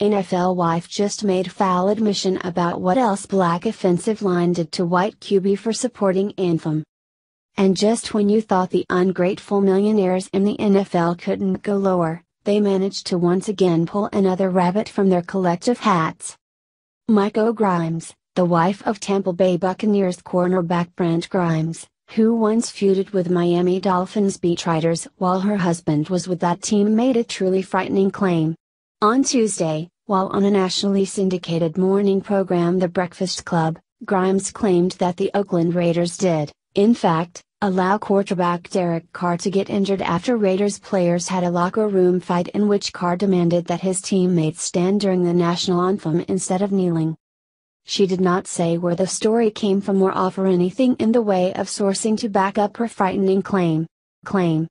NFL wife just made foul admission about what else black offensive line did to white QB for supporting anthem. And just when you thought the ungrateful millionaires in the NFL couldn't go lower, they managed to once again pull another rabbit from their collective hats. Miko Grimes, the wife of Tampa Bay Buccaneers cornerback Brent Grimes, who once feuded with Miami Dolphins beat writers while her husband was with that team made a truly frightening claim. On Tuesday, while on a nationally syndicated morning program The Breakfast Club, Grimes claimed that the Oakland Raiders did, in fact, allow quarterback Derek Carr to get injured after Raiders players had a locker room fight in which Carr demanded that his teammates stand during the national anthem instead of kneeling. She did not say where the story came from or offer anything in the way of sourcing to back up her frightening claim. Claim